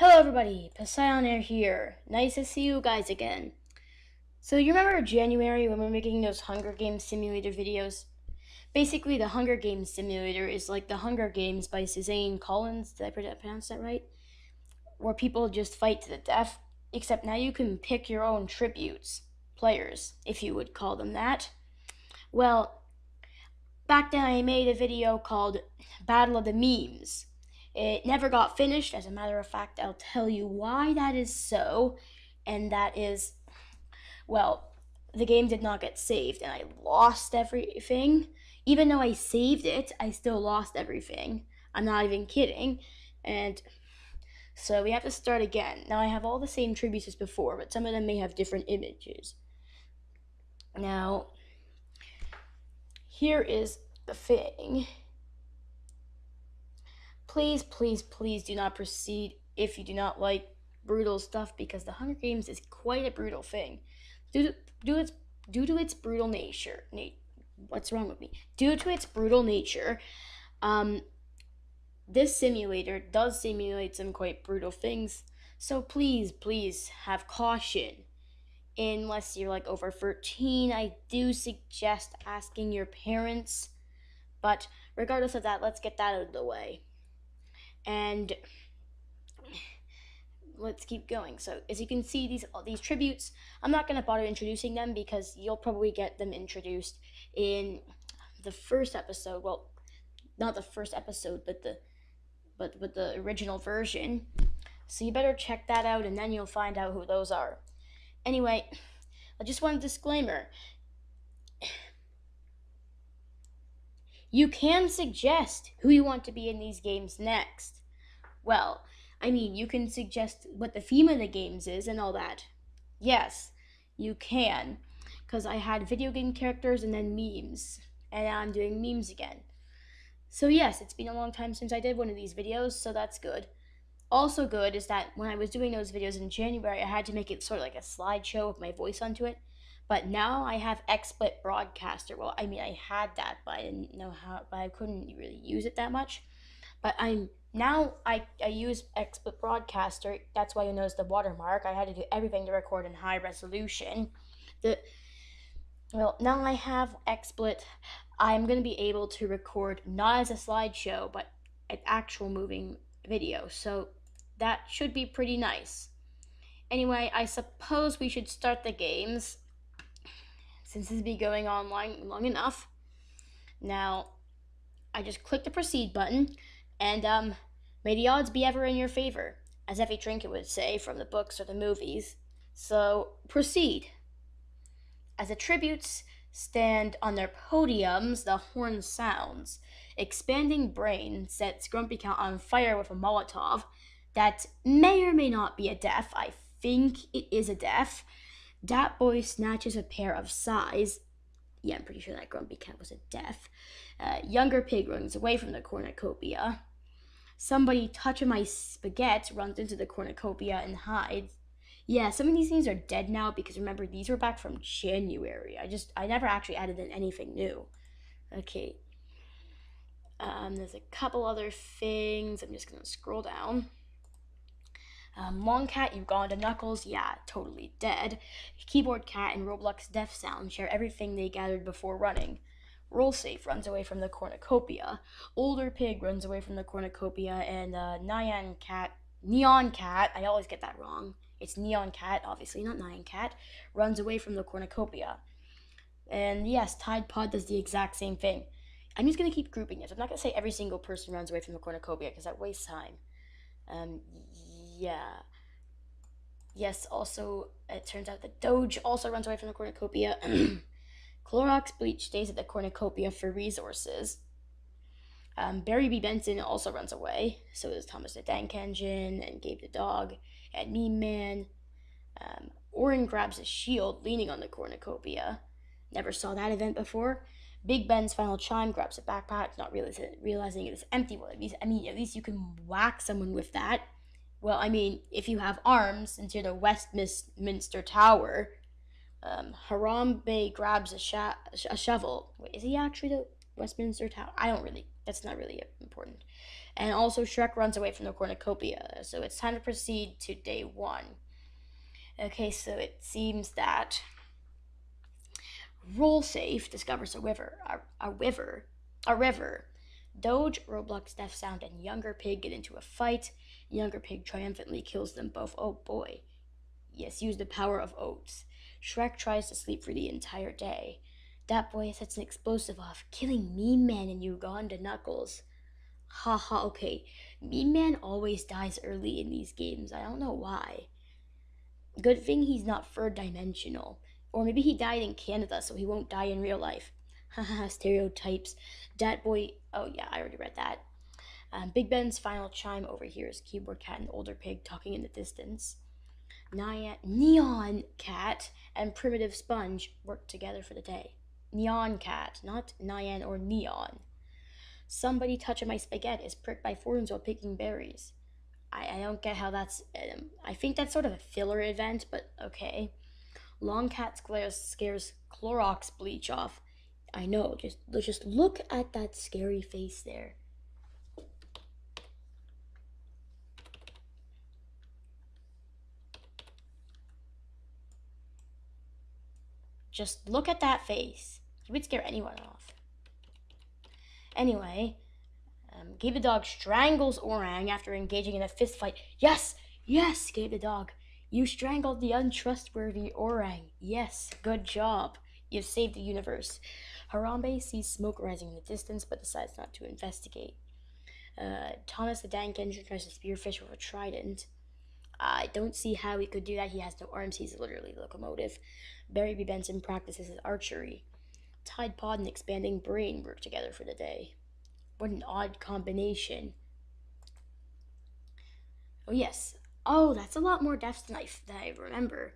Hello everybody, Poseidon Air here. Nice to see you guys again. So you remember January when we were making those Hunger Games simulator videos? Basically, the Hunger Games simulator is like the Hunger Games by Suzanne Collins. Did I pronounce that right? Where people just fight to the death, except now you can pick your own tributes, players, if you would call them that. Well, back then I made a video called Battle of the Memes it never got finished. As a matter of fact, I'll tell you why that is so. And that is, well, the game did not get saved and I lost everything. Even though I saved it, I still lost everything. I'm not even kidding. And so we have to start again. Now I have all the same tributes as before, but some of them may have different images. Now, here is the thing please, please, please do not proceed if you do not like brutal stuff because the Hunger Games is quite a brutal thing. Due to, due to its, due to its brutal nature, na- what's wrong with me? Due to its brutal nature, um, this simulator does simulate some quite brutal things. So please, please have caution. Unless you're like over 13, I do suggest asking your parents. But regardless of that, let's get that out of the way and let's keep going. So as you can see, these these tributes, I'm not gonna bother introducing them because you'll probably get them introduced in the first episode. Well, not the first episode, but the but but the original version. So you better check that out, and then you'll find out who those are. Anyway, I just want a disclaimer. You can suggest who you want to be in these games next. Well, I mean, you can suggest what the theme of the games is and all that. Yes, you can. Because I had video game characters and then memes. And now I'm doing memes again. So, yes, it's been a long time since I did one of these videos, so that's good. Also, good is that when I was doing those videos in January, I had to make it sort of like a slideshow with my voice onto it. But now I have XSplit Broadcaster. Well, I mean, I had that, but I didn't know how, but I couldn't really use it that much. But I'm now I, I use XSplit Broadcaster. That's why you notice the watermark. I had to do everything to record in high resolution. The well, now I have XSplit. I'm going to be able to record not as a slideshow, but an actual moving video. So that should be pretty nice. Anyway, I suppose we should start the games since this been going on long, long enough. Now, I just click the proceed button, and um, may the odds be ever in your favor, as Effie Trinket would say from the books or the movies. So, proceed. As the tributes stand on their podiums, the horn sounds. Expanding Brain sets Grumpy Cat on fire with a Molotov that may or may not be a death. I think it is a death. Dat boy snatches a pair of size. Yeah, I'm pretty sure that grumpy cat was a deaf. Uh, younger pig runs away from the cornucopia. Somebody touching my spaghetti runs into the cornucopia and hides. Yeah, some of these things are dead now because remember these were back from January. I just I never actually added in anything new. Okay. Um, there's a couple other things. I'm just gonna scroll down. Um, Long Cat, Uganda Knuckles, yeah, totally dead. Keyboard Cat and Roblox Death Sound share everything they gathered before running. Roll Safe runs away from the cornucopia. Older Pig runs away from the cornucopia, and uh, Nyan Cat, Neon Cat, I always get that wrong. It's Neon Cat, obviously, not Nyan Cat, runs away from the cornucopia. And yes, Tide Pod does the exact same thing. I'm just gonna keep grouping this. I'm not gonna say every single person runs away from the cornucopia because that wastes time. Um, yeah. Yes, also, it turns out that Doge also runs away from the cornucopia. Clorox Bleach stays at the cornucopia for resources. Um, Barry B. Benson also runs away. So does Thomas the Tank Engine and Gabe the Dog and Meme Man. Um, Orang grabs a shield leaning on the cornucopia. Never saw that event before. Big Ben's final chime grabs a backpack, not realizing, realizing it is empty. Well, at least, I mean, at least you can whack someone with that. Well, I mean, if you have arms, since you're the Westminster Tower, um, Harambe grabs a, sha- a shovel. Wait, is he actually the Westminster Tower? I don't really. That's not really important. And also, Shrek runs away from the cornucopia. So it's time to proceed to day one. Okay, so it seems that Roll Safe discovers a river, a, a river, a river. Doge, Roblox, Deaf Sound, and Younger Pig get into a fight. Younger Pig triumphantly kills them both. Oh boy. Yes, use the power of oats. Shrek tries to sleep for the entire day. That boy sets an explosive off, killing Meme Man and Uganda Knuckles. Haha, ha, okay. Meme Man always dies early in these games. I don't know why. Good thing he's not third dimensional. Or maybe he died in Canada, so he won't die in real life. Haha, stereotypes. Dat boy. Oh, yeah, I already read that. Um, Big Ben's final chime over here is Keyboard Cat and Older Pig talking in the distance. Nyan, Neon Cat and Primitive Sponge work together for the day. Neon Cat, not Nyan or Neon. Somebody touching my spaghetti is pricked by thorns while picking berries. I, I don't get how that's. Um, I think that's sort of a filler event, but okay. Long Cat scares, scares Clorox bleach off. I know, just, just look at that scary face there. Just look at that face. He would scare anyone off. Anyway, um, Gabe the dog strangles Orang after engaging in a fist fight. Yes, yes, Gabe the dog. You strangled the untrustworthy Orang. Yes, good job. You've saved the universe. Harambe sees smoke rising in the distance but decides not to investigate. Uh, Thomas the Dank Engine tries to spearfish with a trident. I don't see how he could do that. He has no arms. He's literally the locomotive. Barry B. Benson practices his archery. Tide Pod and Expanding Brain work together for the day. What an odd combination. Oh, yes. Oh, that's a lot more deaths than I, than I remember.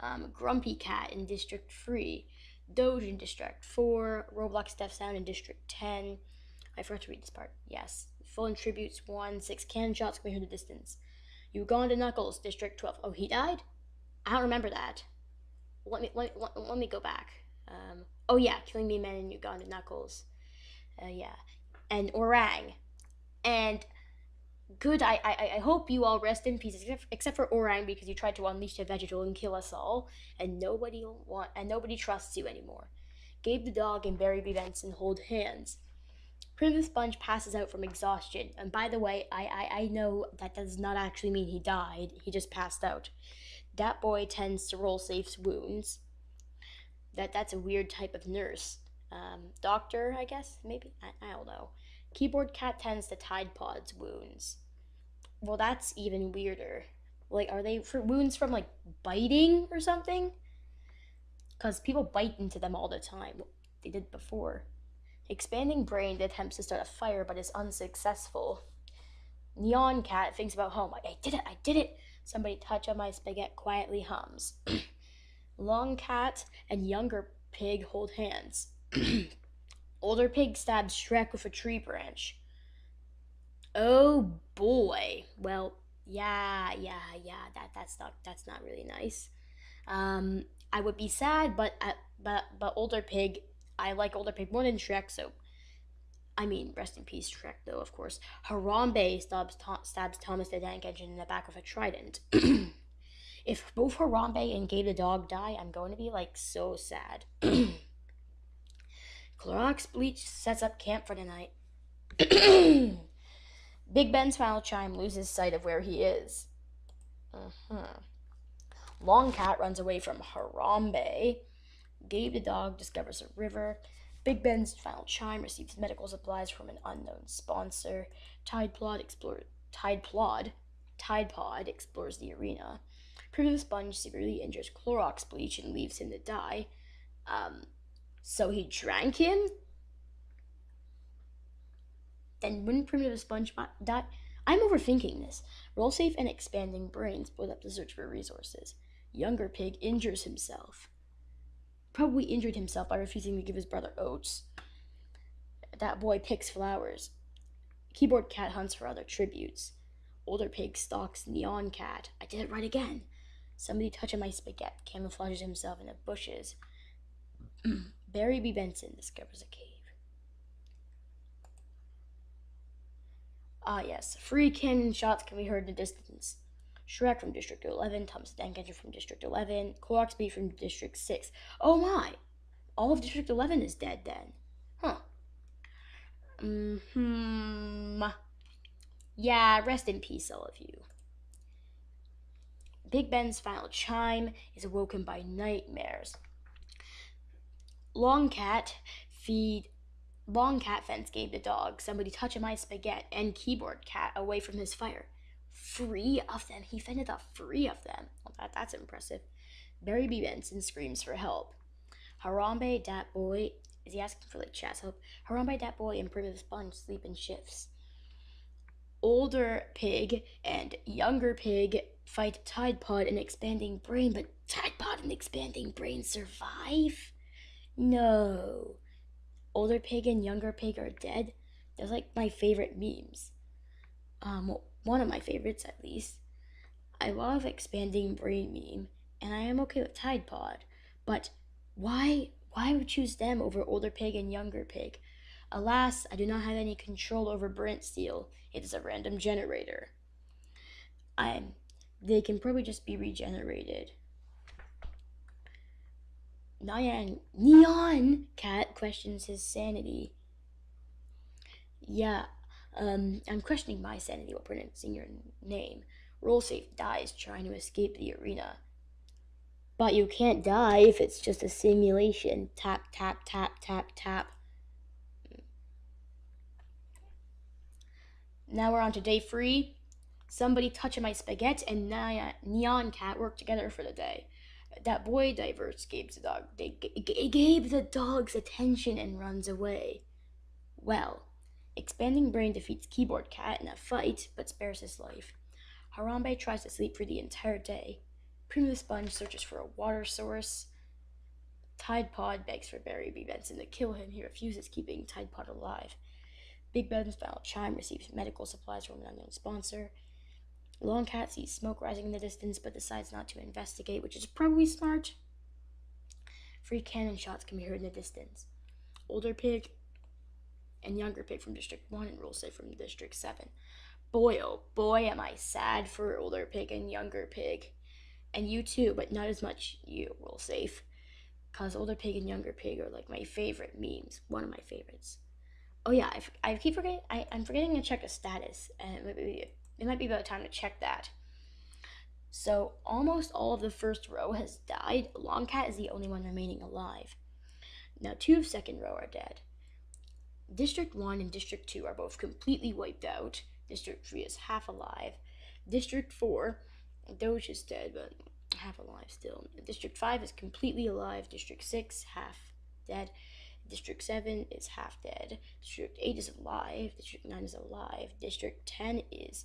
Um, Grumpy Cat in District 3. Doge in District 4. Roblox Death Sound in District 10. I forgot to read this part. Yes. Fallen Tributes 1. 6 cannon shots coming from the distance. Uganda Knuckles, District 12. Oh, he died? I don't remember that. Let me let, let, let me go back. Um, oh yeah, killing Meme Man in Uganda Knuckles. Uh, yeah, and Orang, and good. I, I I hope you all rest in peace, except, except for Orang because you tried to unleash a vegetal and kill us all, and nobody want and nobody trusts you anymore. Gabe the dog and Barry B. Benson hold hands. Primitive Sponge passes out from exhaustion. And by the way, I, I, I know that does not actually mean he died. He just passed out. That boy tends to roll safe's wounds. That that's a weird type of nurse. Um, doctor, I guess, maybe? I, I don't know. Keyboard cat tends to Tide Pod's wounds. Well, that's even weirder. Like, are they for wounds from like biting or something? Because people bite into them all the time. They did before. Expanding Brain attempts to start a fire but is unsuccessful. Neon Cat thinks about home. I did it, I did it. Somebody touch on my spaghetti quietly hums. Long Cat and Younger Pig hold hands. Older Pig stabs Shrek with a tree branch. Oh boy. Well, yeah, yeah, yeah. That that's not that's not really nice. Um, I would be sad, but uh, but but Older Pig I like Older Pig more than Shrek, so. I mean, rest in peace, Shrek, though, of course. Harambe stabs, stabs Thomas the Dank Engine in the back of a trident. if both Harambe and Gabe the dog die, I'm going to be, like, so sad. Clorox Bleach sets up camp for the night. Big Ben's final chime loses sight of where he is. Uh-huh. Long Cat runs away from Harambe. Gabe the dog discovers a river. Big Ben's final chime receives medical supplies from an unknown sponsor. Tide Plod explores Tide Plod Tide Pod explores the arena. Primitive Sponge severely injures Clorox Bleach and leaves him to die. Um, so he drank him? Then wouldn't Primitive Sponge die? I'm overthinking this. Roll safe and expanding brains split up the search for resources. Younger Pig injures himself probably injured himself by refusing to give his brother oats. That boy picks flowers. Keyboard Cat hunts for other tributes. Older Pig stalks Neon Cat. I did it right again. Somebody touching my spaghetti camouflages himself in the bushes. Barry B. Benson discovers a cave. Ah, yes. Free cannon shots can be heard in the distance. Shrek from District 11, Thomas the Tank from District 11, Clocksby from District 6. Oh my! All of District 11 is dead then. Huh. Mm-hmm. Yeah, rest in peace, all of you. Big Ben's final chime is awoken by nightmares. Long Cat feed Long Cat fence Gabe the dog somebody touching my spaghetti and keyboard cat away from his fire. Three of them. He fended off three of them. Well, that, that's impressive. Barry B. Benson screams for help. Harambe, Dat Boy, is he asking for like chat help? Harambe, Dat Boy, and Primitive Sponge sleep in shifts. Older pig and younger pig fight Tide Pod and Expanding Brain, but Tide Pod and Expanding Brain survive? No. Older pig and younger pig are dead. They're like my favorite memes. Um, one of my favorites at least. I love Expanding Brain meme, and I am okay with Tide Pod, but why why would choose them over older pig and younger pig? Alas, I do not have any control over BrantSteele. It is a random generator. I'm they can probably just be regenerated. Nyan Neon Cat questions his sanity. Yeah, um, I'm questioning my sanity while pronouncing your name. Roll safe dies trying to escape the arena. But you can't die if it's just a simulation. Tap, tap, tap, tap, tap. Now we're on to day three. Somebody touching my spaghetti and Neon Cat work together for the day. That boy diverts the dog. They Gabe the dog's attention and runs away. Well, expanding brain defeats keyboard cat in a fight, but spares his life. Harambe tries to sleep for the entire day. Primitive Sponge searches for a water source. Tide Pod begs for Barry B. Benson to kill him. He refuses, keeping Tide Pod alive. Big Ben's final chime receives medical supplies from an unknown sponsor. Long Cat sees smoke rising in the distance but decides not to investigate, which is probably smart. Free cannon shots can be heard in the distance. Older pig and younger pig from District 1 and Roll Safe from District 7. Boy, oh boy, am I sad for older pig and younger pig. And you too, but not as much you, Roll Safe. Because older pig and younger pig are like my favorite memes. One of my favorites. Oh yeah, I, I keep forgetting, I, I'm forgetting to check a status. And maybe it might be about time to check that. So almost all of the first row has died. Longcat is the only one remaining alive. Now two of second row are dead. District 1 and District 2 are both completely wiped out. District 3 is half alive. District 4, Doge is dead, but half alive still. District 5 is completely alive. District 6, half dead. District 7 is half dead. District 8 is alive. District 9 is alive. District 10 is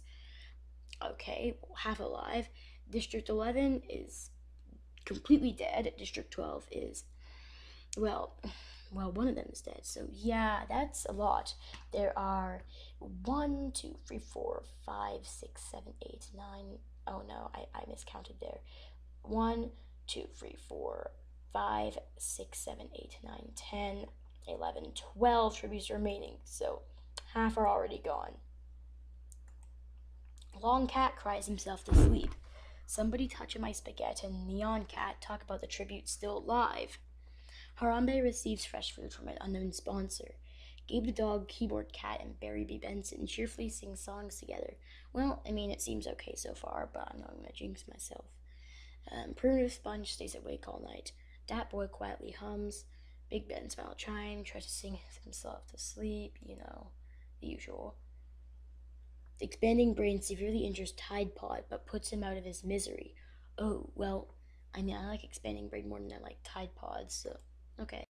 okay, half alive. District 11 is completely dead. District 12 is, well, well, one of them is dead. So yeah, that's a lot. There are one, two, three, four, five, six, seven, eight, nine. Oh no, I, I miscounted there. One, two, three, four, five, six, seven, eight, nine, ten, eleven, twelve tributes remaining. So half are already gone. Long Cat cries himself to sleep. Somebody touching my spaghetti and Neon Cat talk about the tribute still alive. Harambe receives fresh food from an unknown sponsor. Gabe the dog, Keyboard Cat, and Barry B. Benson cheerfully sing songs together. Well, I mean, it seems okay so far, but I'm not gonna jinx myself. Um, Primitive Sponge stays awake all night. Dat Boy quietly hums. Big Ben's final chime tries to sing himself to sleep, you know, the usual. The expanding brain severely injures Tide Pod, but puts him out of his misery. Oh, well, I mean, I like expanding brain more than I like Tide Pods, so, okay.